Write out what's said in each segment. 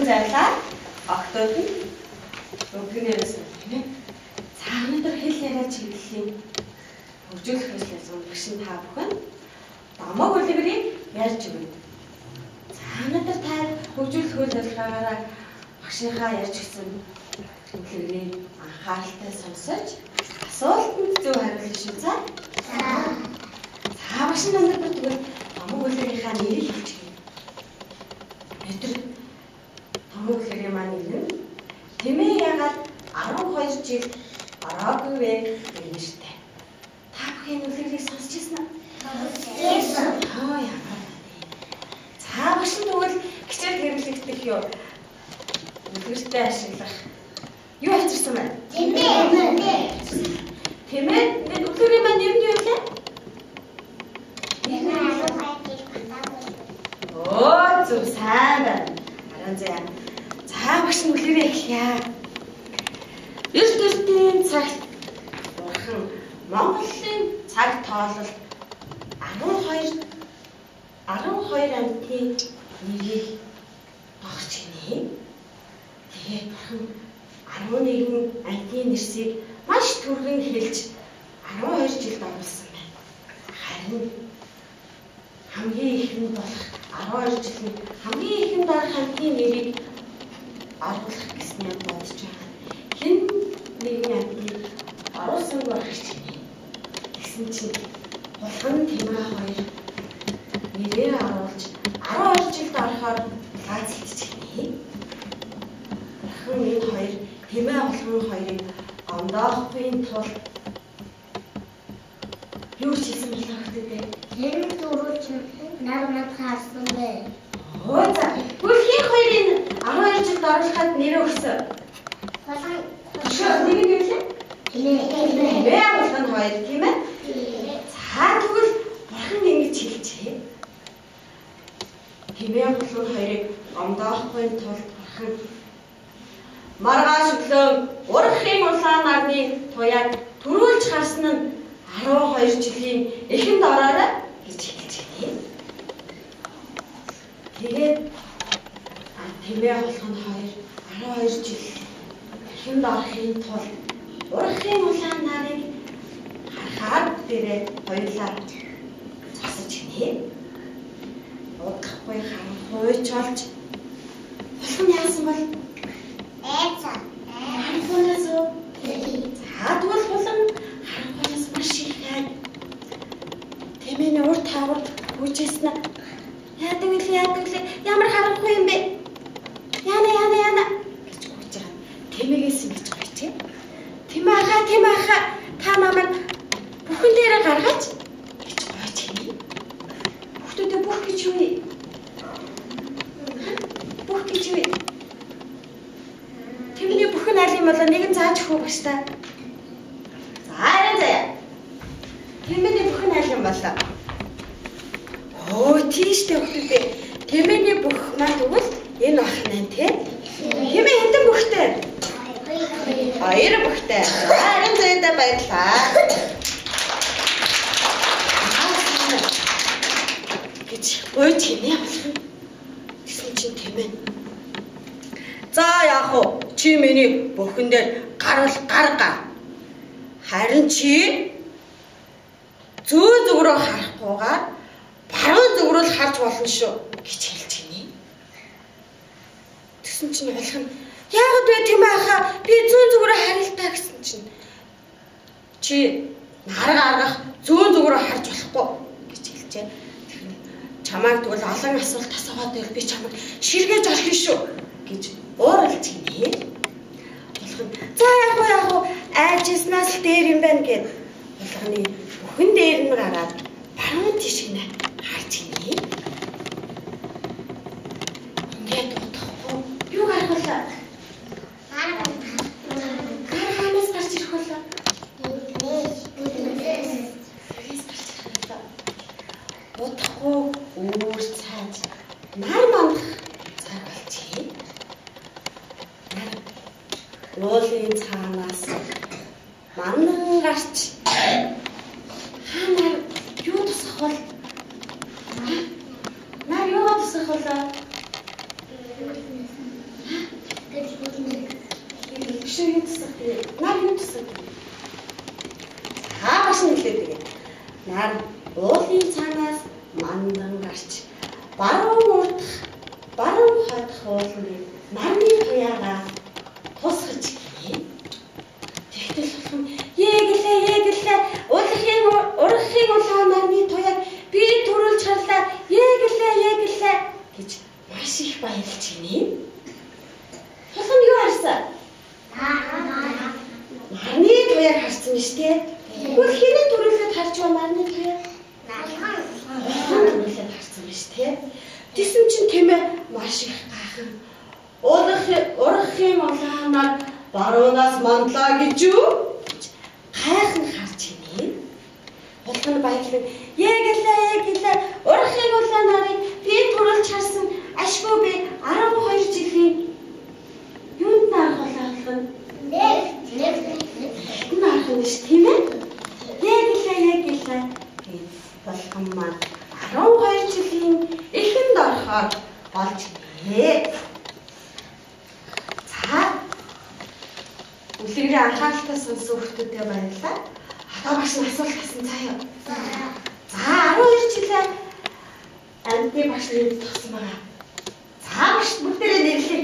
Өвгөлдөн зайлаа. Октод нь тийм ээ. За өнөөдөр хэл яриа чиглэлийн хөгжүүлэх ажиллагаанд багш та бүхэн домог үлгэрийг ярьж өгнө. За өнөөдөр та хөгжүүлэх үйл ажиллагаараа багшийнхаа ярьж өгсөн үлгэрийг анхааралтай сонсож асуултанд зөв хариулах шүү за. Багш өнөөдөр тэгвэл домог үлгэрийнхаа нэрийг хэлчихье. Өдөр домог үлгэрийн маань нэр нь Тэмээ ягаад 12 жил ороогүй вэ гэж штэ. Та бүхэн үлгэрийг сонсч ирсэн үү? Сонсчихсон. Аа яа. За багш тэгвэл хичээл хэрэглэгдэх юу? Үлгэртэй ашиглах юу ачирсан бэ? Тэмээ. Тэмээ нэг үлгэрийн маань нэр нь юу вэ? Оо зөв сайн байна. Харин зэ. За багш нүлгэрээ эхлэе. Эрт эртийн цагт бурхан Монголын цаг тоолол 12 12 амтын нэрийг тогч гинэ. Тэгээд бурхан 11 амтын нэрсийг маш түргэн хэлж 12 жилд оруулсан байна. Харин хамгийн ихэнд болох 12 жилийн хамгийн ихэнд орох амтын нэрийг оруулах гэснээр бодож байгаа. Хэн нэгэн амтыг оруулсан байх чинь гэсэн чинь булган тэмээ хоёр нэрээ оруулж 12 жилд орохоор лаацчихжээ. Бурхан энэ тэмээ булган хоёрыг ондоохгүй тул юу ч хийсэн болоо гэдэг. Тэр дөрөв нар над харсан бэ. Оо за. Хин хоёрын 12 жилд оруулахад нэрээ өгсөн. Болон Шөө нэг нь юу лээ? Тэмээ булган хоёр тийм ээ? За тэгвэл бурхан ингэж хэлжээ. Тэмээ булган хоёрыг ондоохгүй тулд бурхан маргааш өглөө урахын улаан нарны туяаг төрүүлж харсан нь 12 жилийн эхэнд ороорой гэж хэлжээ. Тэгээд а, тэмээ болгонд хоёр 12 жил эхэнд орохын тулд урахын улаан нарыг харахаар дээрээ хоёулаа зогсож гинэ. Удахгүй харанхуйч болж болох нь яасан бол Эцаа. харанхуйнаас уу За тэгвэл булан харанхуйнаас маш их хайр. Тэмээний урт хавар хүчээсэн нь яадаг вэ яадаг вэ ямар харанхуй юм бэ? Яна яна яна гэж гуйж байгаа. Тэмээгээс ингэж гоё чи. Тэмээха тэмээха та намайг бүхэн дээрээ гаргаач гэж гуйж гинэ. Бүхтүүдээ бүх гэж юу вэ? Бүх гэж юу вэ? Тэмний бүхэн аль юм болоо нэг нь зааж өгөх багш та. За арай заяа. Тэмээний бүхэн аль юм болоо? Оо тийштэй бүхтээ. Тэмээний бүх маань тэгвэл энэ бах нэ тий. Тэмээ хэдэн бүхтэй? Хоёр бүхтэй. За арай заяада баярлаа. гэж гойж хийнэ болох юм. Чинь тэмээ. За яах вэ? Чи миний бүхэн дээр гарвал гар гар. Харин чи зөө зүг рүү харахгүйгээр баруун зүг рүү л харж болно шүү гэж хэлж гинэ. Тэгсэн чинь нь яагаад вэ тийм аахаа би зүүн зүг рүү харилтаа гэсэн чинь чи нар гаргах зүүн зүг рүү харж болохгүй гэж хэлжээ. Чамайг тэгвэл олон асуулт асуугаад байвал би чамайг ширгээж орхино шүү гэж ууралж гинэ. Болох нь за яг уу яг уу айжснаас л дээр юм байна гэд болгоны бүхэн дээр нь гараад баруун тийш гинэ харж гинэ. Ингээд утгахгүй юу гарах вэ? Гар ханаас гарч ирэх вэ? Утгахгүй өөр цааж нар мандах цаг болчихъя. Нар уулын цаанаас мандан гарч Та нар юу тусах бол? Нар юу тусах болоо? Биш юу тусах? Нар юу тусах? Хаа маш нэлээд тэгээ. Нар уулын цаанаас мандан гарч баруун урдах баруун хадах уулын нарны туяагаа тусгаж гин. Тэгтэл болох юм Еглээ, еглээ. Урахын урахын улаан нарны туяаг би төрүүлж харлаа. Еглээ, еглээ гэж маш их баярлж гинэ. Тулхан юу харсан? Нарны туяаг харсан биз дээ. Тэгвэл хэний төрүүлээд харж байгаа нарны туяаг? Төрүүлээд харсан биз дээ. Тэсэн чинь тэмээ маш их гайхан. Урахын урахын улаанаар баруунаас манлаа гэж юу? хайхан харж ийнэ. Булган баярлан яагэлээ яагэлээ урахыг улаан нарыг би төрүүлж харсан ашгүй би 12 жилийн юунд нарах болоо болгоно. Нэг нэг нарах юм ш тийм ээ. Яагэлээ яагэлээ болгон маань 12 жилийн эхэнд орохоор болж гээ. Үлгэрийн анхааралтай сонсон хүмүүстээ баярлалаа. Одоо маш их асуулт асуусан заяа. За 12 жилээ амьдны багш нэр тогсон байгаа. За багш бүгдээрээ нэрлэе.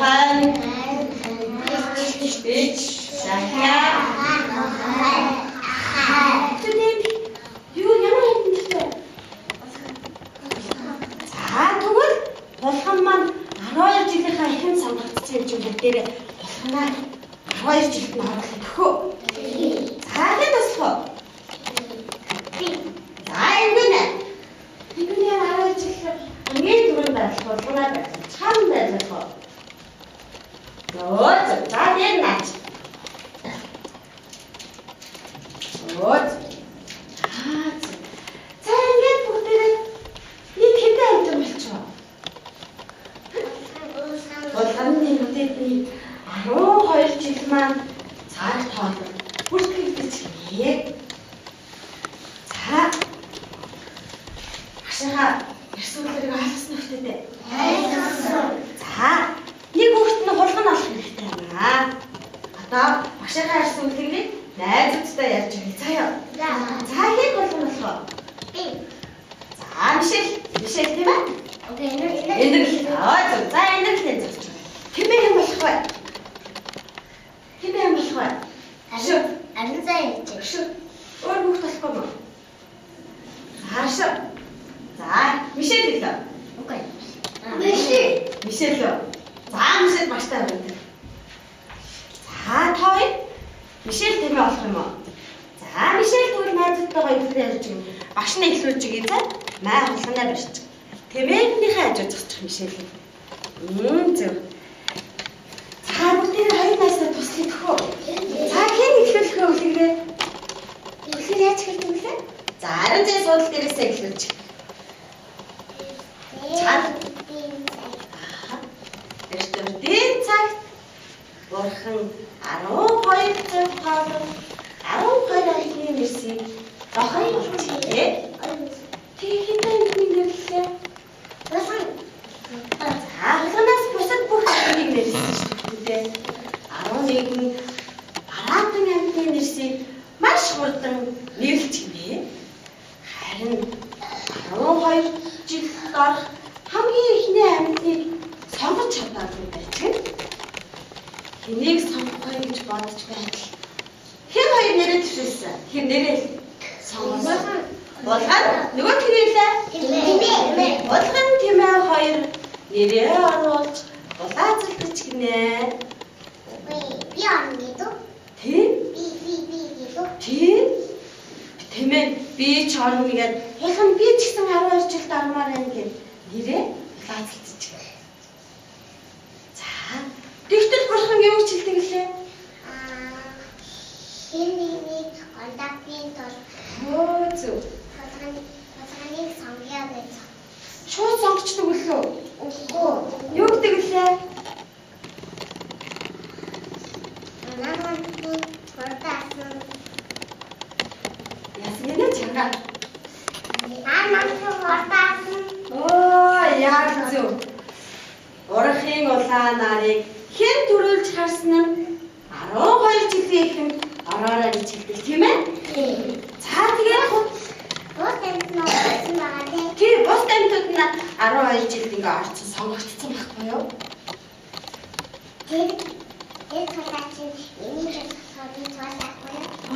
Хан Бич Сахя Түнэм юу ямар хэвчээ? За тэгвэл булхан маань 12 жилийнхаа ихэн сонгогдсон юм чинь бүгдээрээ булханаа 12 жилд нь оруулах гөхөө. За хэд туслах вэ? За ингэнэ. Ингэнэ 12 жил хамгийн түрүүнд байх булханаа байх. Чам байх вэ? Нөө за дээр наач. Нөө За ингээд бүгдээрээ нэг хэдэн амтан болчихоо. Бол хамгийн үдээдний 12 жил маань цаг тоолол бүртгэгдэж гинэ. За. Ашиха эрсүүлэрийг алгасан нөхдөдөө. За. Нэг хүүхэд нь хулган олох хэрэгтэй байна. Одоо ашиха эрсүүлэрийг найзуудтай ярьж өгье. Заяа. За хэд болгоно болохоо? Би. За мишэл, мишэл тийм ээ? Окей, энэ энэ. Аа зөв. За энэ л энэ зөв. Хэмээ юм болох вэ? Хэмээ юм болох вэ? Ашиг. Арын зай хийж. Ашиг. Өөр бүх болохгүй мө. Хаашаа. За мишэл хэлээ. Окей. Мишэл. Мишэл лөө. За мишэл баштай байна. За той. Мишэл тэмээ болох юм уу? За Мишель тэгвэл найзуудтайгаа ихлээр ярьж юм. Багш нь ихлүүлж өгье за. Май хулганаа барьж. Тэмээгнийхээ хажуу зогсчих Мишель. Мм зөв. За бүгдээ хоёр найзтай туслах гөхөө. За хэн ихлүүлэх вэ үлгэрээ? Үлгэр яаж хэлдэг вэ? За арын зээ суудал дээрээсээ ихлүүлж. Чад. Эртүрдийн цагт Бурхан 12 цаг хаалга 12 айлын нэрсийг дохой болчихлээ. Тэгэхдээ миний нэрлэлээ. Бурхан Хаалганаас бусад бүх зүйлийг нэрсэн шүү дээ. 11 бараатан амьтны нэрсийг маш хурдан нэрлэж гинэ. Харин 12 жил гарах хамгийн ихний амьтныг сонгож чадаагүй байж гэнэ. Хэнийг сонгох бодож байтал хэн хоёр нэрээ төвшүүлсэн? Хэр нэрээ сонгосон? Булган нөгөө тэрэлээ. Тэмээ. Булган тэмээ хоёр нэрээ оруулж булаацалдаж гинэ. Би орно гэдэг. Тий? Би би би гэдэг. Тий? Тэмээ би ч орно гэгээд яхан би ч гэсэн 12 жилд ормоор байна гэд нэрээ булаацалдаж гинэ. За тэгтэл бурхан юу хэлдэг лээ? Хинний контактын тул зөв. толгойн толгойныг сонгоё гэж. Шууд сонгочдөг үлээ. Үгүй Юу гэдэг лээ? Яасан гинэ чанга? Оо, яг зөв. Урахын улаан нарыг хэн төрүүлж харсан нь 12 жилийн ихэнд ороорой гэж хэлдэг тийм ээ? За тэгээ тий бус тамтууд нь 12 жилд ингээ орцсон сонгогдсон байхгүй юу?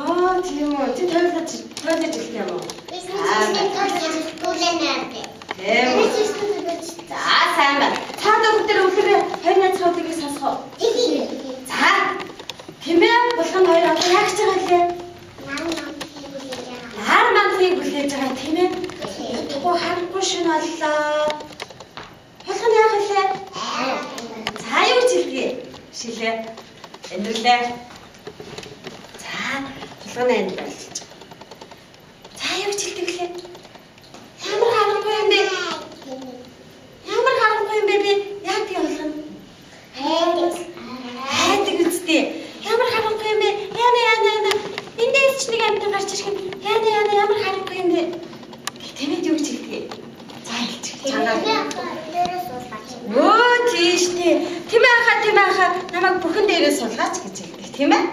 Аа тийм үү. Чи тойлож тойлож хэлэх юм уу? Тийм үү. За сайн байна. Цаадаа бүгд өглөө хоёрны цаадыг сонсгоо. За. Тэмээ булган хоёр одоо яг ч байгаа лээ. Нар манхыг хүлээж байгаа тийм ээ. Тэгвэл харахгүй шин боллоо. Булган яах вэ? За юу ч хэлгээ. Шилээ. Эндэрлээ. За булган энд болж. За юу ч хэлдэг лээ. Ямар харахгүй юм бэ? Ямар харахгүй юм бэ би? Яг тийм болгоно. Хайдаг үстэй. Ямар харахгүй юм бэ? Яна яна яна. Эндээс ч нэг амт гарч ирэх юм. Яна яна ямар харахгүй юм бэ? Тэмээд юу ч хэлдэг. За хэлчих. Чанаа. Өө тийш тий. Тэмээ хаа тэмээ хаа намайг бүхэн дээрээ суулгаач гэж хэлдэг тийм ээ.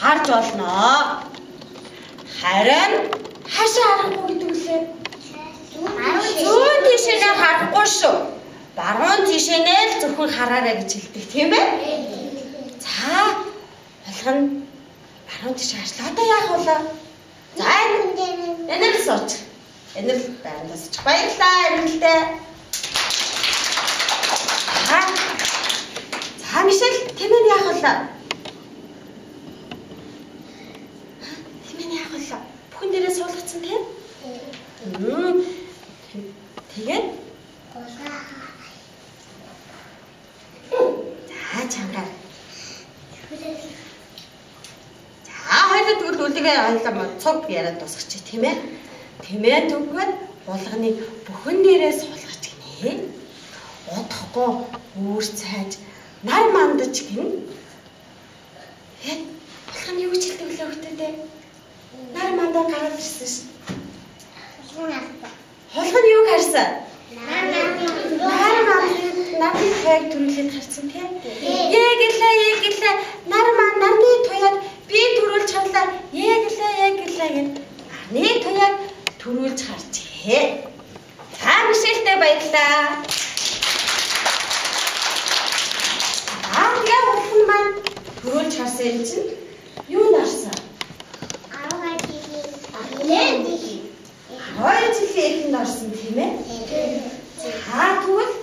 Харж болно. Харин хаашаа харахгүй гэдэг үлээ. Зүүн тишээ харахгүй шүү. Баруун тишээ л зөвхөн хараарай гэж хэлдэг тийм ээ. За болгоно. Баруун тишээ харчлаа. Одоо яах вэ? За энэ л сууч. Энэ л байрандаа сууч. Баярлалаа эргэлдээ. За. За Мишель тэмээ яах вэ? Тэмээ яах вэ? Бүхэн дээрээ суулгацсан тийм? Тэгээд за чангаар. За хоёул тэгвэл үлгээ ойлоо цуг яриад дуусгачих тийм ээ. Тэмээ төгөөд булганы бүхэн дээрээ суулгаж гинэ. Удахгүй үүр цайж нар мандаж гин. Хэд булганы юу гэж хэлдэг лээ хөлтөдөө. Нар мандаа гараад ирсэн ш. Хулган юу харсан? Нар нарны туяаг төрүүлээд харсан тийм. Яг гэлээ яг гэлээ нар маань нарны туяаг би төрүүлж харлаа. Яг гэлээ яг гэлээ гэд нарны туяаг төрүүлж харжээ. Та Мишельтэй баярлаа. Аа тэгээ хулган маань төрүүлж харсан юм чинь юу нарсан? Хоёр жилийн эхэнд орсон тийм ээ. За тэгвэл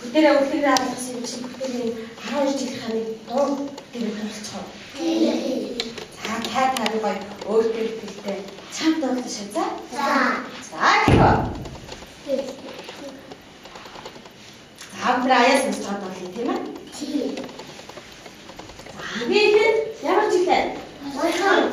бүгдээрээ үлгэрээ алгасан юм чинь бүгдээрээ 12 жил ханыг дуу дээр төлцгоо. За та тань гоё өөртөө ихтэй чамд болдог шээ за. За. За гэх. Браяас нь цаад болъё тийм ээ. За би хэд ямар жилээ? Дараа. Ноо.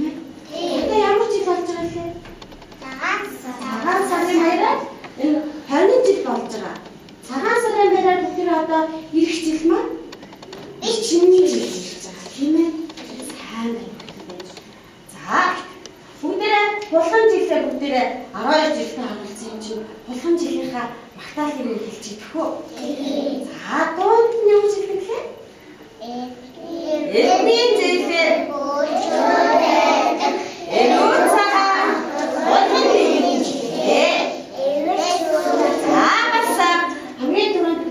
Тийм ээ. Одоо ямар жил болж байгаа лээ? Цагаан сарын баяраар энэ 20 жил болж байгаа. Цагаан сарын баяраар нэр одоо ирэх жил маань их чиний жил болж байгаа тийм ээ. Сайн байна. За бүгдээрээ булган жилээр бүгдээрээ 12 жилтэй хамтсан юм чинь булган жилийнхаа магтаал юм хэлж идэх үү? За дуунд нь юу хэлэх вэ? Эдний жилээр Эрүү цагаан булган жилээ. Аагаасаа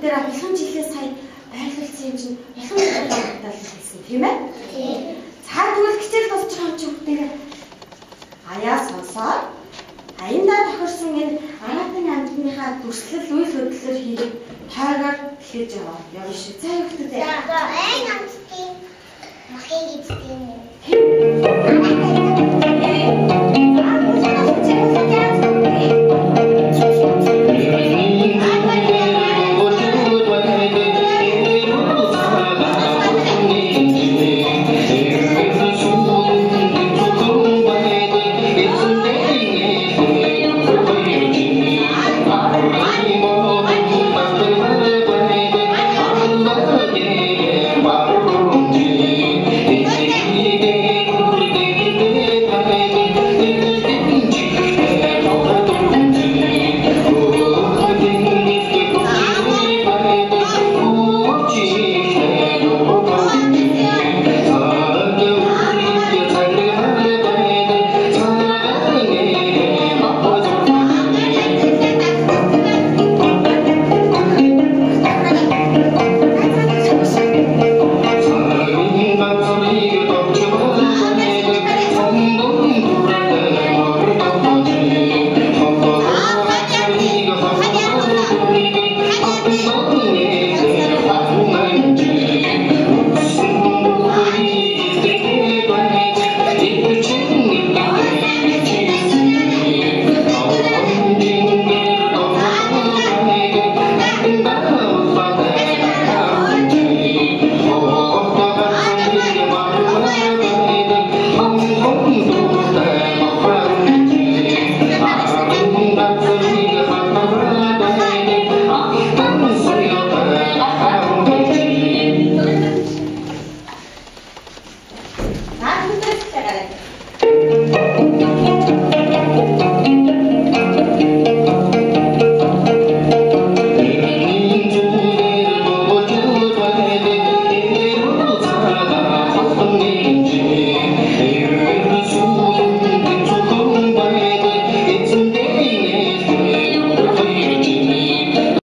нэр булган жилээ сая байрлуулсан юм чинь жилийн магтаал хэлсэн тийм ээ? За тэгвэл хичээл болж байгаа чи бүгдээрээ аяа сонсоод аяндаа тохирсон энэ агаатын амьтныхаа дүрслэл үйл хөдлөлөөр хийх тойгоор хэлж яваа. Явна шүү. За гэдэг вэ? Эн амтгийн махыг эзэн